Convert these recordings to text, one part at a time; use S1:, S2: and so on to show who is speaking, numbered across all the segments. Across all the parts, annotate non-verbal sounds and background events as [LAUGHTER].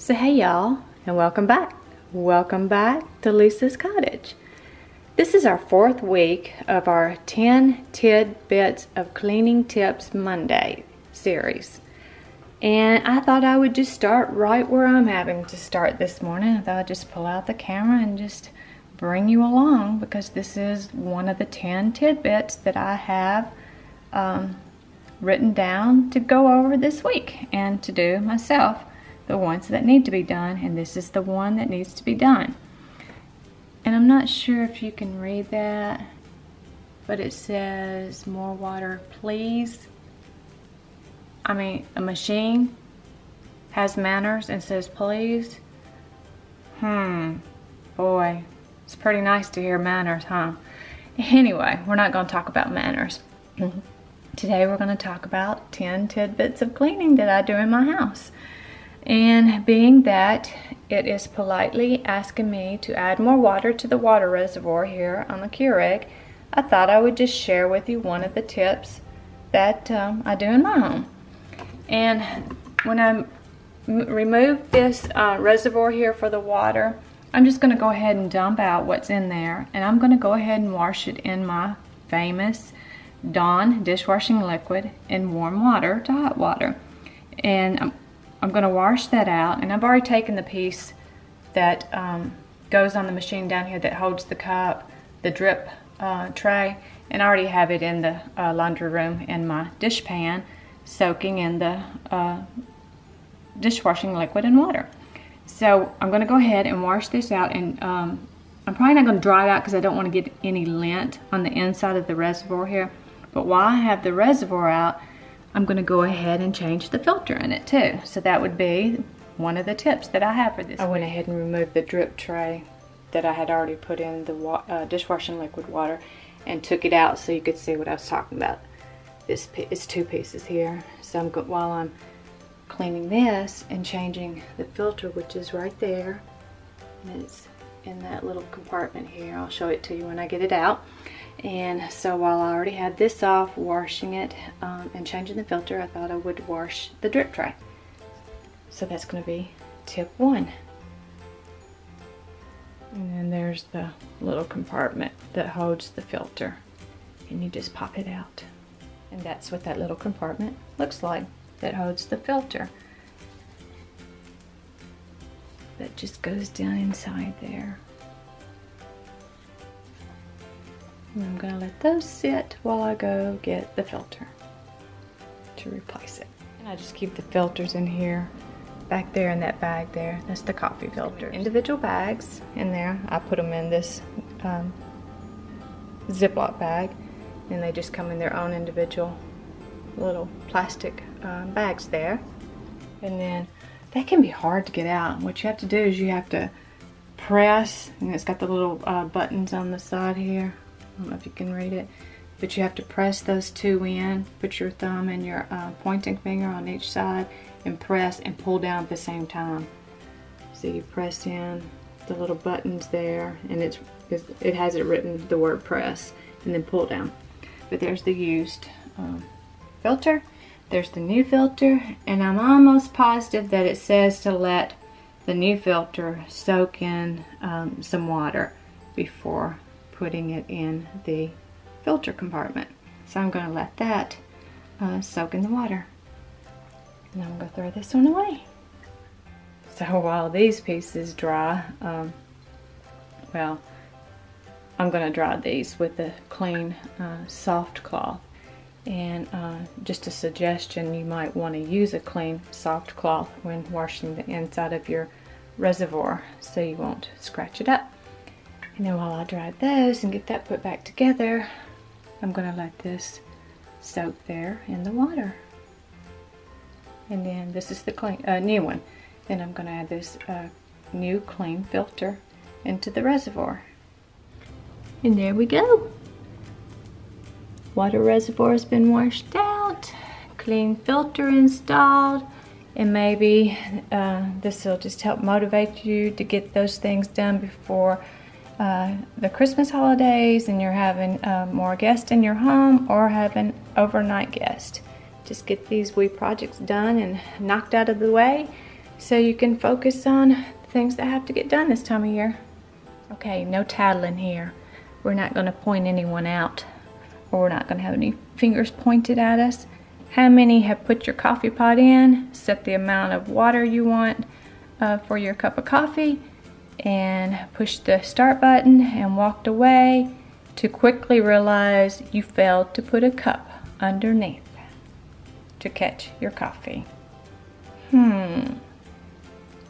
S1: So hey y'all, and welcome back. Welcome back to Leesah's Cottage. This is our fourth week of our 10 Tidbits of Cleaning Tips Monday series. And I thought I would just start right where I'm having to start this morning. I thought I'd just pull out the camera and just bring you along because this is one of the 10 tidbits that I have um, written down to go over this week and to do myself the ones that need to be done, and this is the one that needs to be done. And I'm not sure if you can read that, but it says more water, please. I mean, a machine has manners and says please. Hmm, boy, it's pretty nice to hear manners, huh? Anyway, we're not going to talk about manners. Today we're going to talk about 10 tidbits of cleaning that I do in my house. And being that it is politely asking me to add more water to the water reservoir here on the Keurig, I thought I would just share with you one of the tips that um, I do in my home. And when I remove this uh, reservoir here for the water, I'm just going to go ahead and dump out what's in there. And I'm going to go ahead and wash it in my famous Dawn dishwashing liquid in warm water to hot water. And I'm to wash that out and I've already taken the piece that um, goes on the machine down here that holds the cup, the drip uh, tray, and I already have it in the uh, laundry room in my dishpan soaking in the uh, dishwashing liquid and water. So I'm going to go ahead and wash this out and um, I'm probably not going to dry it out because I don't want to get any lint on the inside of the reservoir here. But while I have the reservoir out, I'm going to go ahead and change the filter in it too. So that would be one of the tips that I have for this. I went ahead and removed the drip tray that I had already put in the uh, dishwashing liquid water and took it out so you could see what I was talking about. This is two pieces here. So I'm while I'm cleaning this and changing the filter, which is right there, and it's in that little compartment here. I'll show it to you when I get it out. And so while I already had this off, washing it um, and changing the filter, I thought I would wash the drip tray. So that's going to be tip one. And then there's the little compartment that holds the filter. And you just pop it out. And that's what that little compartment looks like that holds the filter. That just goes down inside there. And I'm to let those sit while I go get the filter to replace it. And I just keep the filters in here, back there in that bag there. That's the coffee filter. Individual bags in there. I put them in this um, Ziploc bag and they just come in their own individual little plastic um, bags there. And then that can be hard to get out. What you have to do is you have to press, and it's got the little uh, buttons on the side here. I don't know if you can read it, but you have to press those two in, put your thumb and your uh, pointing finger on each side and press and pull down at the same time. So you press in the little buttons there and it's it has it written the word press and then pull down. But there's the used um, filter, there's the new filter, and I'm almost positive that it says to let the new filter soak in um, some water before putting it in the filter compartment. So I'm going to let that uh, soak in the water. And I'm going to throw this one away. So while these pieces dry, um, well, I'm going to dry these with a clean uh, soft cloth. And uh, just a suggestion, you might want to use a clean soft cloth when washing the inside of your reservoir so you won't scratch it up. And then while I dry those and get that put back together, I'm gonna let this soak there in the water. And then this is the clean, uh, new one. Then I'm gonna add this uh, new clean filter into the reservoir. And there we go. Water reservoir has been washed out, clean filter installed, and maybe uh, this will just help motivate you to get those things done before uh, the Christmas holidays and you're having uh, more guests in your home or having overnight guests. Just get these wee projects done and knocked out of the way so you can focus on things that have to get done this time of year. Okay, no tattling here. We're not going to point anyone out or we're not going to have any fingers pointed at us. How many have put your coffee pot in, set the amount of water you want uh, for your cup of coffee, and pushed the start button and walked away to quickly realize you failed to put a cup underneath to catch your coffee. Hmm.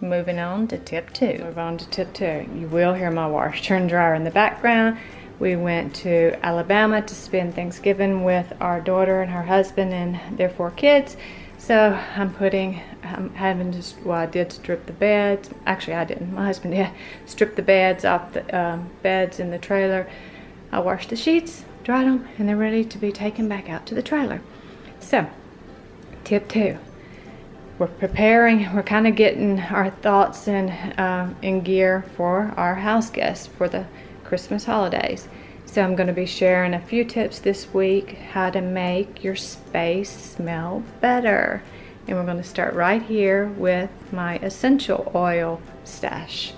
S1: Moving on to tip two. Move on to tip two. You will hear my washer and dryer in the background. We went to Alabama to spend Thanksgiving with our daughter and her husband and their four kids. So I'm putting, I'm having to, well, I did strip the beds. Actually, I didn't. My husband [LAUGHS] did. Strip the beds off the um, beds in the trailer. I washed the sheets, dried them, and they're ready to be taken back out to the trailer. So, tip two. We're preparing, we're kind of getting our thoughts in, uh, in gear for our house guests for the Christmas holidays. So I'm going to be sharing a few tips this week how to make your space smell better. And we're going to start right here with my essential oil stash.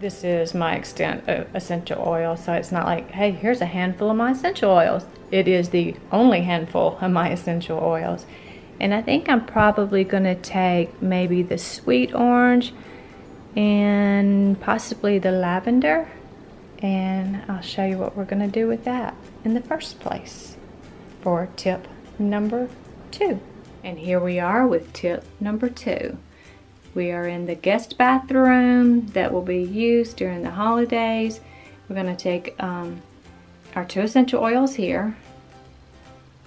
S1: This is my extent of essential oil, so it's not like, hey, here's a handful of my essential oils. It is the only handful of my essential oils. And I think I'm probably going to take maybe the sweet orange and possibly the lavender and I'll show you what we're going to do with that in the first place for tip number two. And here we are with tip number two. We are in the guest bathroom that will be used during the holidays. We're going to take um, our two essential oils here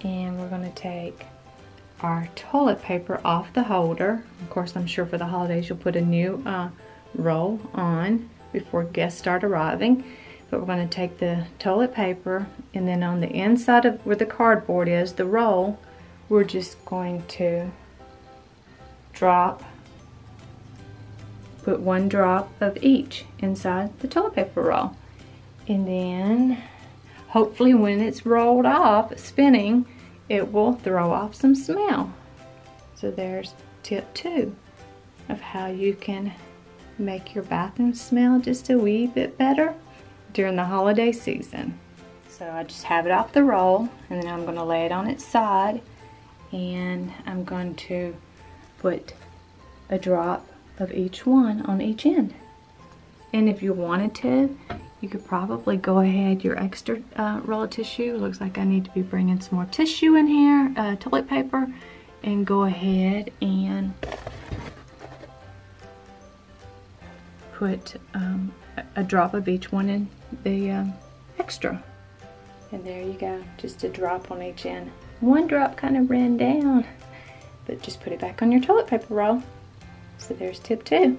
S1: and we're going to take our toilet paper off the holder. Of course, I'm sure for the holidays you'll put a new uh, roll on before guests start arriving. But we're going to take the toilet paper and then on the inside of where the cardboard is, the roll, we're just going to drop, put one drop of each inside the toilet paper roll. And then hopefully when it's rolled off, spinning, it will throw off some smell. So there's tip two of how you can make your bathroom smell just a wee bit better during the holiday season. So I just have it off the roll and then I'm going to lay it on its side and I'm going to put a drop of each one on each end. And if you wanted to, you could probably go ahead, your extra uh, roll of tissue, looks like I need to be bringing some more tissue in here, uh, toilet paper, and go ahead and put um, a drop of each one in the um, extra. And there you go, just a drop on each end. One drop kind of ran down, but just put it back on your toilet paper roll. So there's tip two.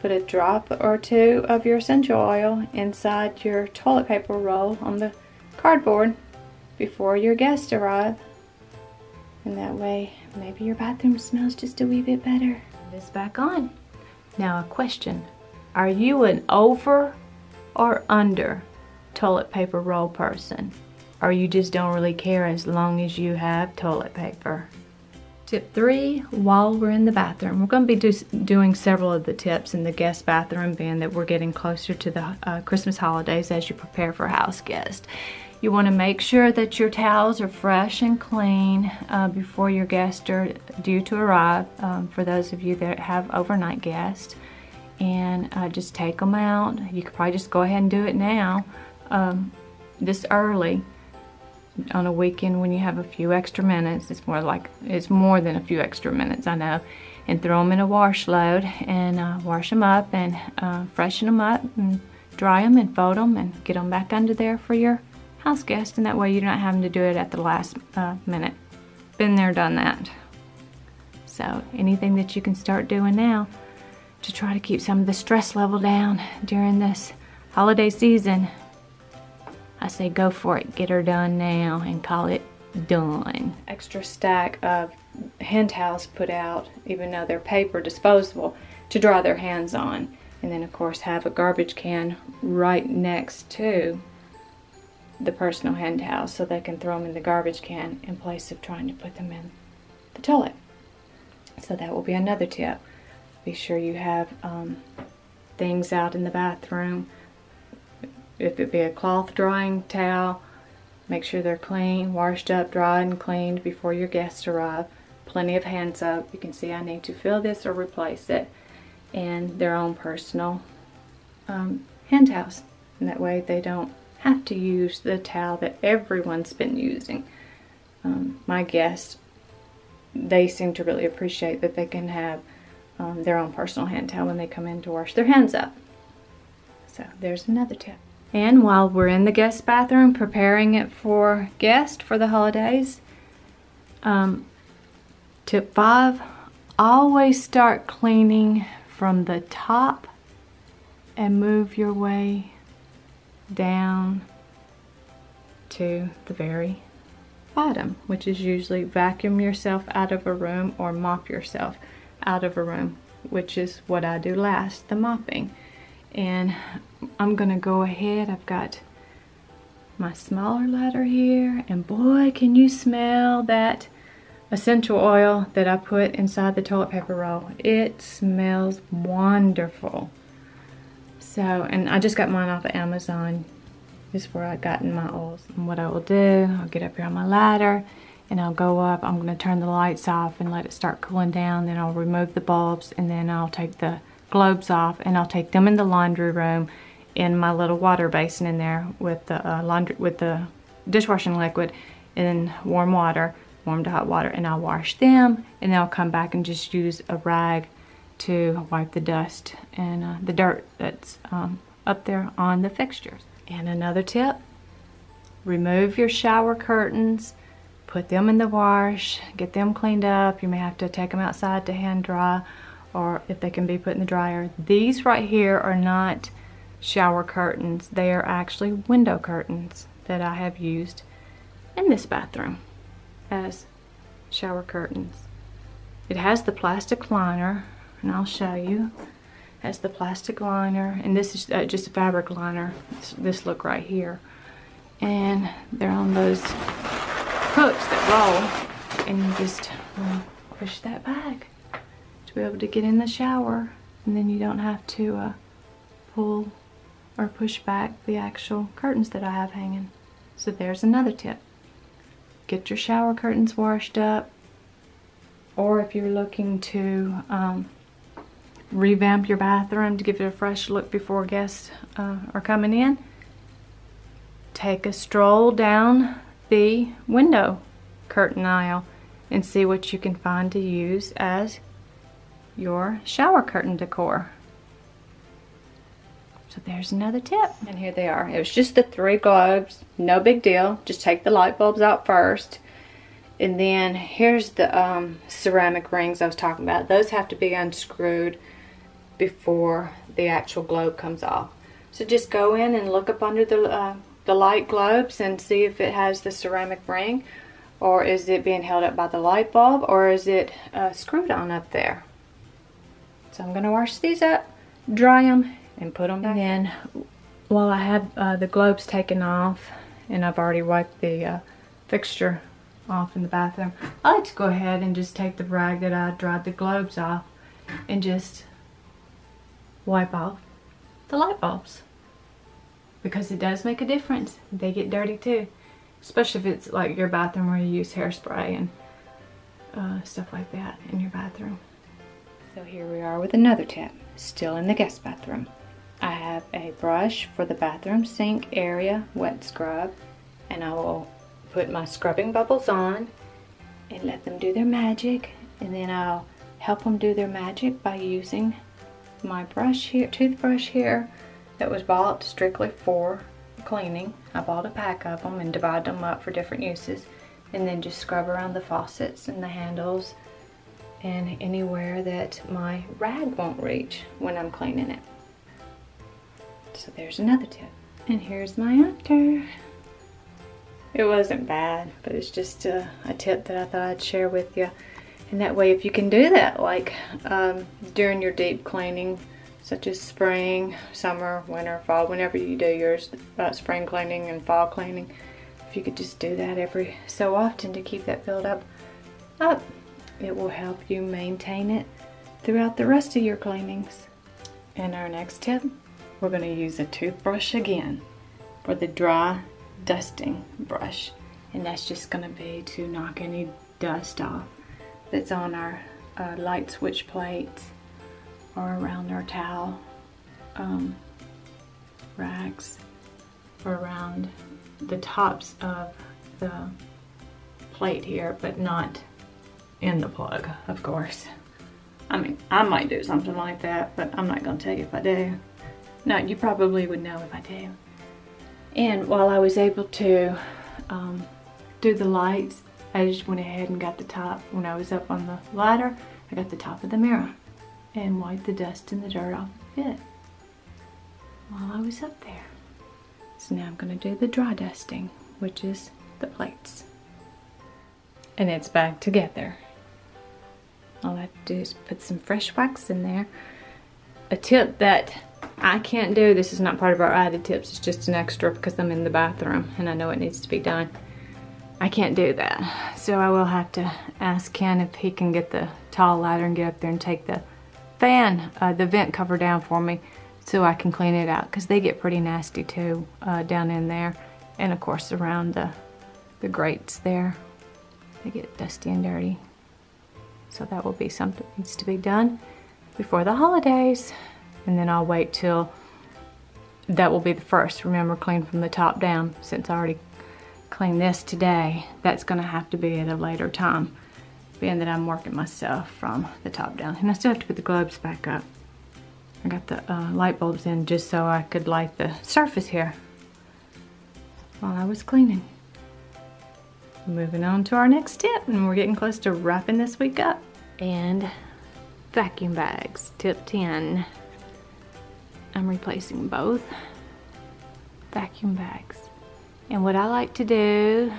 S1: Put a drop or two of your essential oil inside your toilet paper roll on the cardboard before your guests arrive. And that way, maybe your bathroom smells just a wee bit better. This back on. Now a question. Are you an over or under toilet paper roll person? Or you just don't really care as long as you have toilet paper? Tip three, while we're in the bathroom, we're going to be do, doing several of the tips in the guest bathroom being that we're getting closer to the uh, Christmas holidays as you prepare for house guests. You want to make sure that your towels are fresh and clean uh, before your guests are due to arrive um, for those of you that have overnight guests and uh, just take them out. You could probably just go ahead and do it now, um, this early on a weekend when you have a few extra minutes. It's more like, it's more than a few extra minutes, I know. And throw them in a wash load and uh, wash them up and uh, freshen them up and dry them and fold them and get them back under there for your house guest. And that way you're not having to do it at the last uh, minute. Been there, done that. So anything that you can start doing now to try to keep some of the stress level down during this holiday season. I say go for it, get her done now and call it done. Extra stack of hand towels put out, even though they're paper disposable, to dry their hands on. And then of course have a garbage can right next to the personal hand towels so they can throw them in the garbage can in place of trying to put them in the toilet. So that will be another tip Be sure you have um, things out in the bathroom. If it be a cloth drying towel, make sure they're clean, washed up, dried, and cleaned before your guests arrive. Plenty of hand soap. You can see I need to fill this or replace it. And their own personal um, hand towels. And that way they don't have to use the towel that everyone's been using. Um, my guests, they seem to really appreciate that they can have um, their own personal hand towel when they come in to wash their hands up. So there's another tip. And while we're in the guest bathroom preparing it for guests for the holidays, um, tip five, always start cleaning from the top and move your way down to the very bottom, which is usually vacuum yourself out of a room or mop yourself out of a room, which is what I do last, the mopping. And I'm gonna go ahead, I've got my smaller ladder here, and boy, can you smell that essential oil that I put inside the toilet paper roll. It smells wonderful. So, and I just got mine off of Amazon. This is where I've gotten my oils. And what I will do, I'll get up here on my ladder and I'll go up. I'm going to turn the lights off and let it start cooling down. Then I'll remove the bulbs and then I'll take the globes off and I'll take them in the laundry room in my little water basin in there with the uh, laundry with the dishwashing liquid in warm water, warm to hot water, and I'll wash them and then I'll come back and just use a rag to wipe the dust and uh, the dirt that's um, up there on the fixtures. And another tip, remove your shower curtains put them in the wash, get them cleaned up. You may have to take them outside to hand dry or if they can be put in the dryer. These right here are not shower curtains. They are actually window curtains that I have used in this bathroom as shower curtains. It has the plastic liner and I'll show you. It has the plastic liner and this is uh, just a fabric liner. This, this look right here. And they're on those hooks that roll and you just um, push that back to be able to get in the shower and then you don't have to uh, pull or push back the actual curtains that I have hanging. So there's another tip. Get your shower curtains washed up or if you're looking to um, revamp your bathroom to give it a fresh look before guests uh, are coming in, take a stroll down the window curtain aisle and see what you can find to use as your shower curtain decor. So there's another tip. And here they are. It was just the three globes. No big deal. Just take the light bulbs out first. And then here's the um, ceramic rings I was talking about. Those have to be unscrewed before the actual globe comes off. So just go in and look up under the uh, the light globes and see if it has the ceramic ring or is it being held up by the light bulb or is it uh, screwed on up there. So I'm going to wash these up, dry them, and put them back. Then while I have uh, the globes taken off and I've already wiped the uh, fixture off in the bathroom, I like to go ahead and just take the rag that I dried the globes off and just wipe off the light bulbs because it does make a difference. They get dirty too, especially if it's like your bathroom where you use hairspray and uh, stuff like that in your bathroom. So here we are with another tip, still in the guest bathroom. I have a brush for the bathroom sink area wet scrub and I will put my scrubbing bubbles on and let them do their magic and then I'll help them do their magic by using my brush here, toothbrush here that was bought strictly for cleaning. I bought a pack of them and divided them up for different uses and then just scrub around the faucets and the handles and anywhere that my rag won't reach when I'm cleaning it. So there's another tip. And here's my after. It wasn't bad, but it's just a, a, tip that I thought I'd share with you. And that way if you can do that, like um, during your deep cleaning, such as spring, summer, winter, fall, whenever you do your uh, spring cleaning and fall cleaning. If you could just do that every so often to keep that build up up, it will help you maintain it throughout the rest of your cleanings. And our next tip, we're going to use a toothbrush again for the dry dusting brush. And that's just going to be to knock any dust off that's on our uh, light switch plates or around our towel um, racks or around the tops of the plate here, but not in the plug, of course. I mean, I might do something like that, but I'm not gonna tell you if I do. No, you probably would know if I do. And while I was able to um, do the lights, I just went ahead and got the top. When I was up on the ladder, I got the top of the mirror and wiped the dust and the dirt off of it while I was up there. So now I'm gonna do the dry dusting, which is the plates. And it's back together. All I have to do is put some fresh wax in there. A tip that I can't do, this is not part of our added tips, it's just an extra because I'm in the bathroom and I know it needs to be done. I can't do that. So I will have to ask Ken if he can get the tall ladder and get up there and take the fan, uh, the vent cover down for me so I can clean it out because they get pretty nasty too uh, down in there. And of course around the, the grates there, they get dusty and dirty. So that will be something that needs to be done before the holidays. And then I'll wait till that will be the first. Remember, clean from the top down since I already cleaned this today. That's gonna have to be at a later time, being that I'm working myself from the top down. And I still have to put the globes back up. I got the uh, light bulbs in just so I could light the surface here while I was cleaning. Moving on to our next tip, and we're getting close to wrapping this week up. And vacuum bags, tip 10. I'm replacing both vacuum bags. And what I like to do,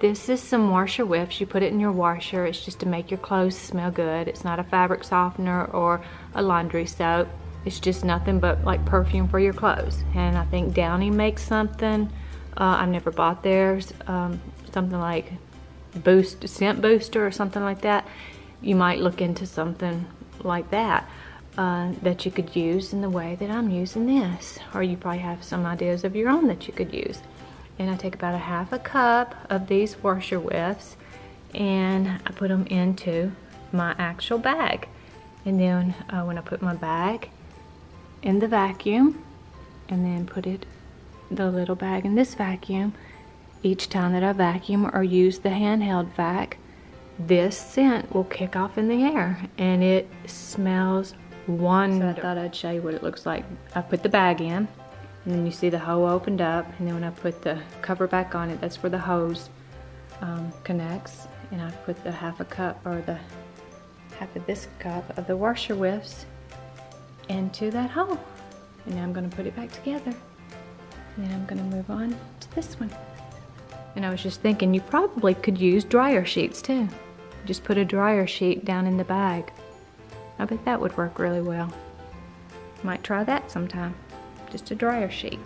S1: this is some washer whiffs. You put it in your washer. It's just to make your clothes smell good. It's not a fabric softener or a laundry soap. It's just nothing but like perfume for your clothes. And I think Downy makes something. Uh, I've never bought theirs. Um, something like boost scent booster or something like that you might look into something like that uh, that you could use in the way that I'm using this or you probably have some ideas of your own that you could use and I take about a half a cup of these washer whiffs and I put them into my actual bag and then uh, when I put my bag in the vacuum and then put it the little bag in this vacuum each time that I vacuum or use the handheld vac, this scent will kick off in the air and it smells wonderful. So I thought I'd show you what it looks like. I put the bag in and then you see the hole opened up and then when I put the cover back on it, that's where the hose um, connects and I put the half a cup or the half of this cup of the washer whiffs into that hole. And now I'm gonna put it back together. And then I'm gonna move on to this one. And I was just thinking you probably could use dryer sheets too. Just put a dryer sheet down in the bag. I bet that would work really well. Might try that sometime. Just a dryer sheet.